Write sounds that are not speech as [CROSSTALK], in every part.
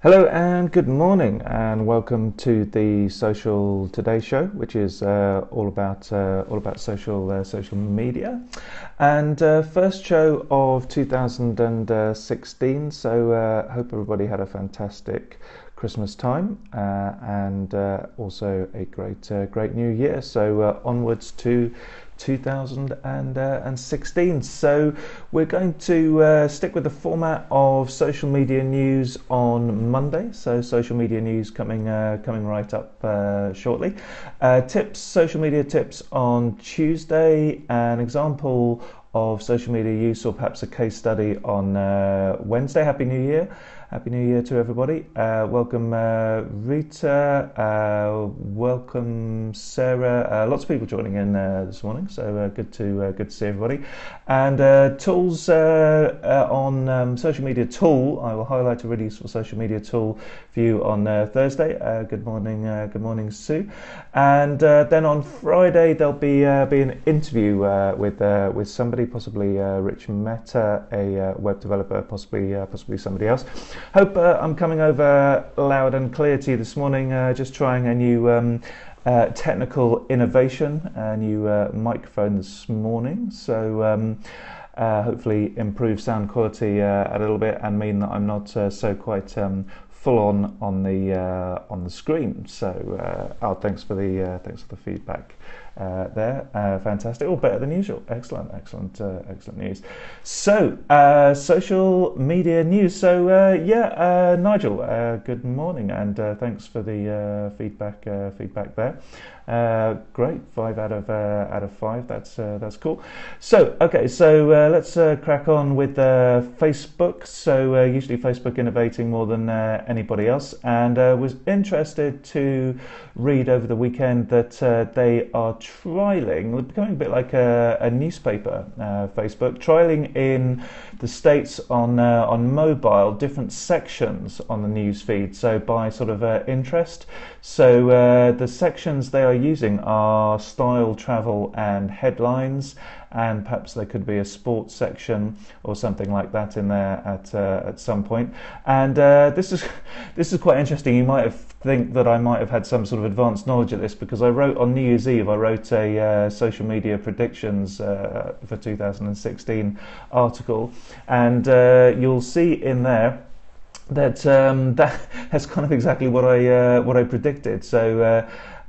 Hello and good morning, and welcome to the Social Today show, which is uh, all about uh, all about social uh, social media, and uh, first show of 2016. So uh, hope everybody had a fantastic Christmas time uh, and also a great great New Year. So onwards to 2016. So we're going to uh, stick with the format of social media news on Monday. So social media news coming uh, coming right up uh, shortly. Uh, tips, social media tips on Tuesday. An example of social media use, or perhaps a case study on uh, Wednesday. Happy New Year. Happy New Year to everybody. Uh, welcome uh, Rita, uh, welcome Sarah. Uh, lots of people joining in uh, this morning, so uh, good to good to see everybody. And tools on um, social media tool. I will highlight a really useful social media tool for you on Thursday. good morning, good morning, Sue. And then on Friday there'll be be an interview with with somebody, possibly Rich Meta, a web developer, possibly possibly somebody else. Hope uh, I'm coming over loud and clear to you this morning. Uh, just trying a new um, uh, technical innovation, a new uh, microphone this morning. So. Um, uh, hopefully improve sound quality uh, a little bit and mean that I'm not so quite um, full on on the on the screen. So, oh, thanks for the thanks for the feedback uh, there. Uh, fantastic. All better than usual. Excellent, excellent, uh, excellent news. So, uh, social media news. So, uh, yeah, uh, Nigel, uh, good morning, and uh, thanks for the uh, feedback. feedback there. great, five out of out of five. That's that's cool. So, okay, so let's crack on with Facebook. So, usually Facebook innovating more than anybody else, and was interested to read over the weekend that they are trialing, becoming a bit like a, a newspaper, uh, Facebook, trialing in the States on, uh, on mobile different sections on the news feed, so by sort of uh, interest. So uh, the sections they are using are style, travel, and headlines and perhaps there could be a sports section or something like that in there at uh, at some point. And uh, this is [LAUGHS] this is quite interesting. You might have think that I might have had some sort of advanced knowledge of this because I wrote on New Year's Eve. I wrote a uh, social media predictions for 2016 article, and uh, you'll see in there that um, [LAUGHS] that has kind of exactly what I uh, what I predicted. So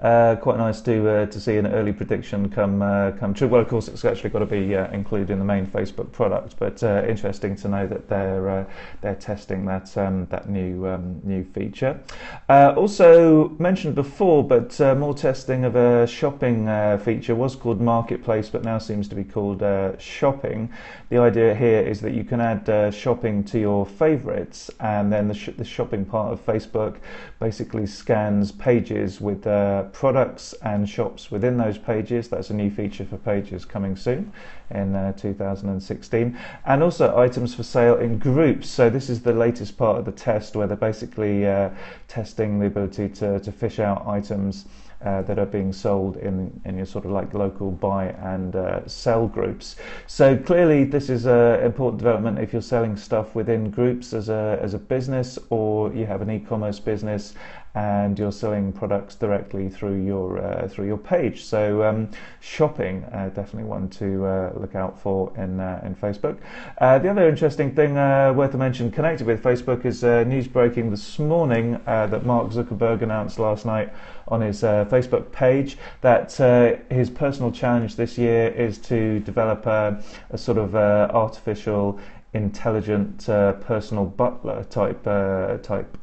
uh, quite nice to uh, to see an early prediction come uh, come true. Well, of course, it's actually got to be uh, included in the main Facebook product, but uh, interesting to know that they're uh, they're testing that um, that new um, new feature. also mentioned before, but more testing of a shopping feature was called Marketplace, but now seems to be called Shopping. The idea here is that you can add shopping to your favorites, and then the, sh- the shopping part of Facebook basically scans pages with products and shops within those pages. That's a new feature for pages coming soon in uh, 2016. And also items for sale in groups. So this is the latest part of the test where they're basically uh, testing the ability to, to fish out items uh, that are being sold in, in your sort of like local buy and uh, sell groups. So clearly, this is an important development if you're selling stuff within groups as a as a business or you have an e-commerce business and you're selling products directly through your uh, through your page. So um, shopping uh, definitely one to uh, look out for in uh, in Facebook. Uh, the other interesting thing uh, worth a mention connected with Facebook is news breaking this morning that Mark Zuckerberg announced last night on his Facebook page that his personal challenge this year is to develop a, a sort of artificial intelligent personal butler type type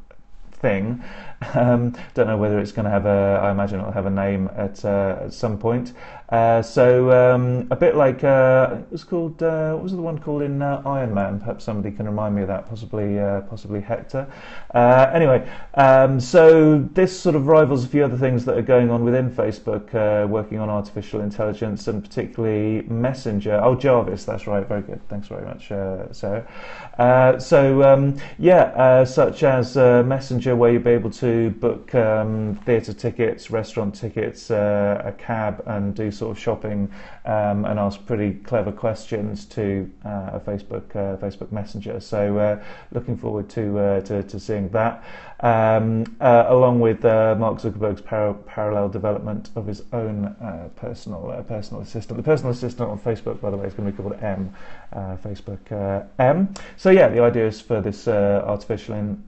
thing. [LAUGHS] Um, don't know whether it's going to have a. I imagine it'll have a name at uh, at some point. Uh, so um, a bit like uh, it was called. Uh, what was the one called in uh, Iron Man? Perhaps somebody can remind me of that. Possibly, uh, possibly Hector. Anyway, um, so this sort of rivals a few other things that are going on within Facebook, working on artificial intelligence and particularly Messenger. Oh, Jarvis. That's right. Very good. Thanks very much, Sarah. so um, yeah, such as Messenger, where you'll be able to book um, theatre tickets, restaurant tickets, a cab, and do sort of shopping um, and ask pretty clever questions to uh, a Facebook uh, Facebook Messenger. So uh, looking forward to, uh, to, to seeing that, um, uh, along with Mark Zuckerberg's par- parallel development of his own personal personal assistant. The personal assistant on Facebook, by the way, is going to be called M, Facebook M. So yeah, the idea is for this artificial in,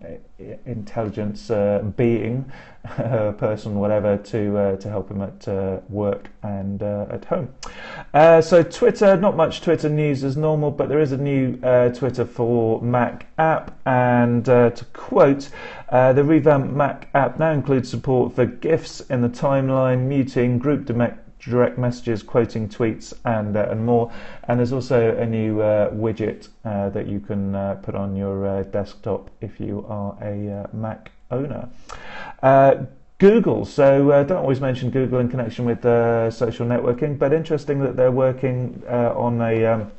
intelligence being [LAUGHS] uh, person, whatever, to uh, to help him at uh, work and uh, at home. Uh, so Twitter, not much Twitter news as normal, but there is a new Twitter for Mac app, and to quote. the revamped Mac app now includes support for GIFs in the timeline, muting, group direct messages, quoting tweets, and uh, and more. And there's also a new uh, widget uh, that you can put on your desktop if you are a Mac owner. Uh, Google. So uh, don't always mention Google in connection with uh, social networking, but interesting that they're working uh, on a um,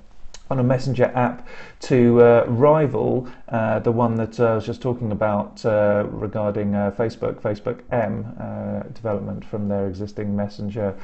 on a messenger app to uh, rival uh, the one that I was just talking about regarding Facebook, Facebook M development from their existing messenger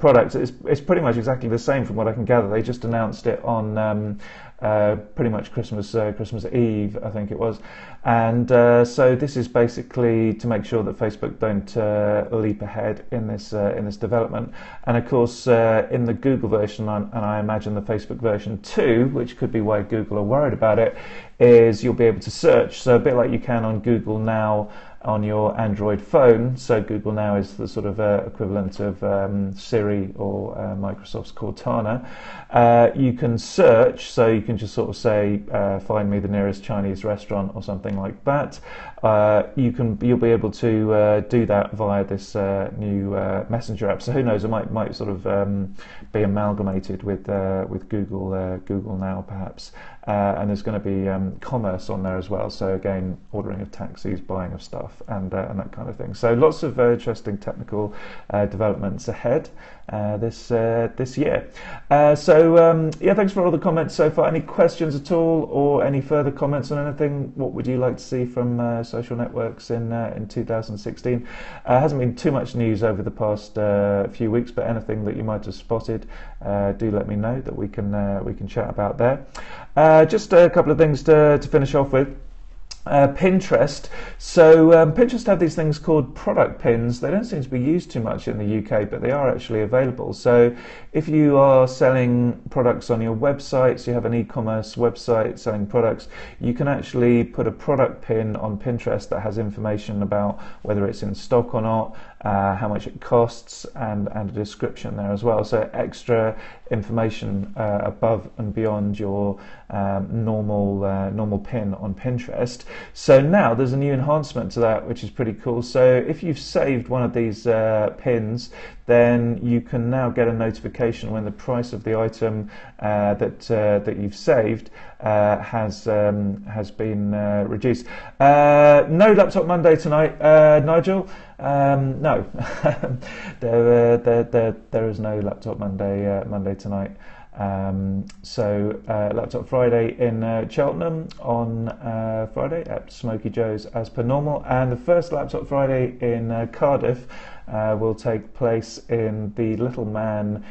products. It's, it's pretty much exactly the same from what I can gather. They just announced it on um, uh, pretty much Christmas uh, Christmas Eve, I think it was, and uh, so this is basically to make sure that Facebook don't uh, leap ahead in this uh, in this development. And of course, in the Google version, and I imagine the Facebook version too, which could be why Google are worried about it, is you'll be able to search. So a bit like you can on Google now on your Android phone. So Google Now is the sort of uh, equivalent of um, Siri or uh, Microsoft's Cortana. Uh, you can search, so you can just sort of say, uh, "Find me the nearest Chinese restaurant" or something like that. Uh, you can you'll be able to uh, do that via this new Messenger app. So who knows? It might might sort of um, be amalgamated with with Google Google Now perhaps. Uh, and there's going to be um, commerce on there as well. So again, ordering of taxis, buying of stuff, and uh, and that kind of thing. So lots of uh, interesting technical uh, developments ahead Uh, this uh, this year. Uh, so um, yeah, thanks for all the comments so far. Any questions at all, or any further comments on anything? What would you like to see from uh, social networks in in 2016? hasn't been too much news over the past few weeks, but anything that you might have spotted, do let me know that we can we can chat about there. Uh, just a couple of things to, to finish off with. Uh, Pinterest. So um, Pinterest have these things called product pins. They don't seem to be used too much in the UK, but they are actually available. So if you are selling products on your website, so you have an e-commerce website selling products, you can actually put a product pin on Pinterest that has information about whether it's in stock or not, uh, how much it costs, and, and a description there as well. So extra information uh, above and beyond your um, normal uh, normal pin on Pinterest. So now there's a new enhancement to that, which is pretty cool. So if you've saved one of these uh, pins, then you can now get a notification when the price of the item uh, that uh, that you've saved uh, has um, has been reduced. No laptop Monday tonight, Nigel. Um, no, [LAUGHS] there, there, there, there is no laptop Monday Monday tonight. Um, so uh, Laptop Friday in uh, Cheltenham on uh, Friday at Smoky Joe's as per normal, and the first Laptop Friday in Cardiff uh, will take place in the Little Man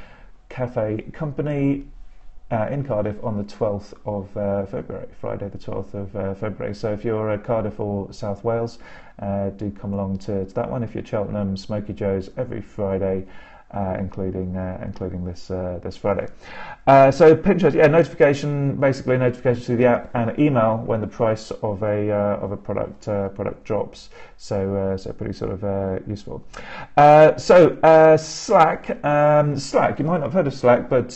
Coffee Company uh, in Cardiff on the 12th of uh, February, Friday the 12th of uh, February. So if you're uh, Cardiff or South Wales, uh, do come along to, to, that one. If you're Cheltenham, Smoky Joe's every Friday uh, including uh, including this uh, this Friday. Uh, so Pinterest, yeah, notification, basically notification through the app and email when the price of a uh, of a product uh, product drops. So so pretty sort of useful. so Slack, um, Slack, you might not have heard of Slack, but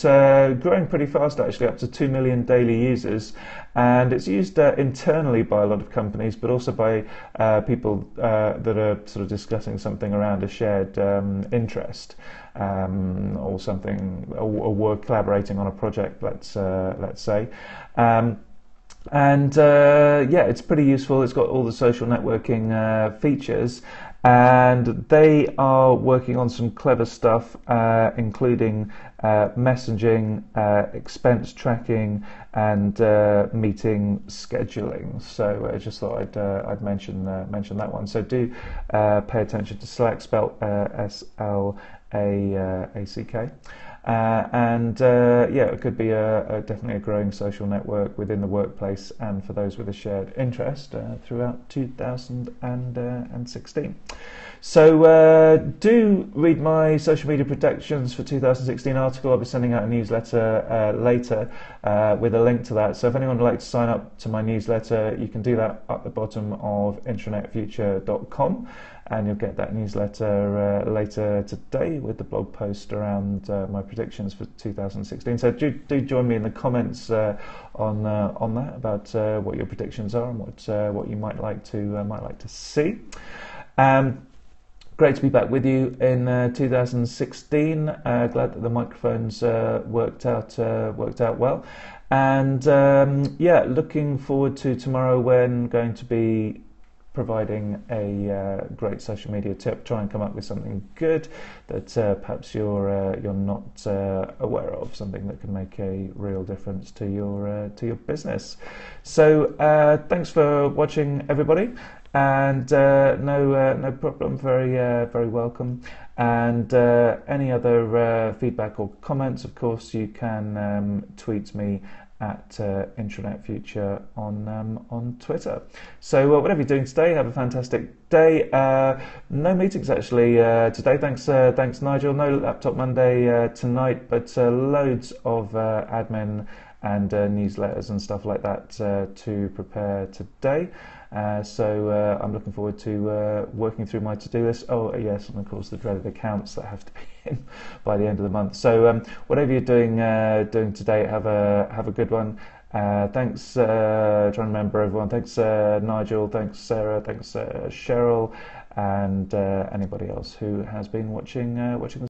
growing pretty fast actually, up to two million daily users, and it's used internally by a lot of companies, but also by people that are sort of discussing something around a shared um, interest um, or something, or, or, work collaborating on a project. Let's uh, let's say. Um, and uh, yeah, it's pretty useful. It's got all the social networking uh, features, and they are working on some clever stuff, uh, including uh, messaging, uh, expense tracking, and uh, meeting scheduling. So I just thought I'd I'd mention mention that one. So do pay attention to Slack, spelled S L A A C K. Uh, and uh, yeah, it could be a, a, definitely a growing social network within the workplace and for those with a shared interest uh, throughout 2016. So uh, do read my social media predictions for 2016 article. I'll be sending out a newsletter uh, later uh, with a link to that. So if anyone would like to sign up to my newsletter, you can do that at the bottom of intranetfuture.com and you'll get that newsletter uh, later today with the blog post around uh, my predictions for 2016. So do, do join me in the comments uh, on uh, on that about uh, what your predictions are and what uh, what you might like to might like to see. Um, great to be back with you in uh, 2016. Uh, glad that the microphones uh, worked out worked out well. And um, yeah, looking forward to tomorrow when going to be providing a uh, great social media tip. Try and come up with something good that uh, perhaps you're uh, you're not uh, aware of, something that can make a real difference to your uh, to your business. So uh, thanks for watching, everybody. And no, no problem. Very, very welcome. And any other feedback or comments, of course, you can um, tweet me at uh, Intranet Future on um, on Twitter. So uh, whatever you're doing today, have a fantastic day. Uh, no meetings actually uh, today. Thanks, uh, thanks Nigel. No laptop Monday uh, tonight, but loads of admin and newsletters and stuff like that to prepare today. Uh, so uh, I'm looking forward to uh, working through my to-do list. Oh yes, and of course the dreaded accounts that have to be in [LAUGHS] by the end of the month. So um, whatever you're doing uh, doing today, have a have a good one. Uh, thanks, uh, trying to remember everyone. Thanks, Nigel. Thanks, Sarah. Thanks, Cheryl, and anybody else who has been watching watching.